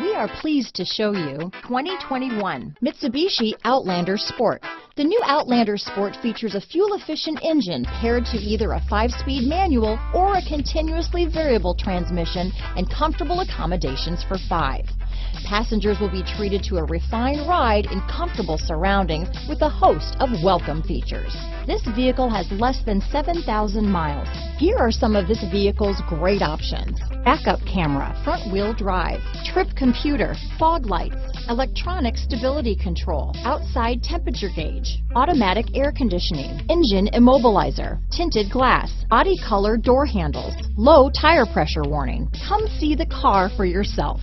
We are pleased to show you 2021 Mitsubishi Outlander Sport. The new Outlander Sport features a fuel-efficient engine paired to either a 5-speed manual or a continuously variable transmission and comfortable accommodations for five. Passengers will be treated to a refined ride in comfortable surroundings with a host of welcome features. This vehicle has less than 7,000 miles. Here are some of this vehicle's great options. Backup camera, front wheel drive, trip computer, fog lights, electronic stability control, outside temperature gauge, automatic air conditioning, engine immobilizer, tinted glass, body color door handles, low tire pressure warning. Come see the car for yourself.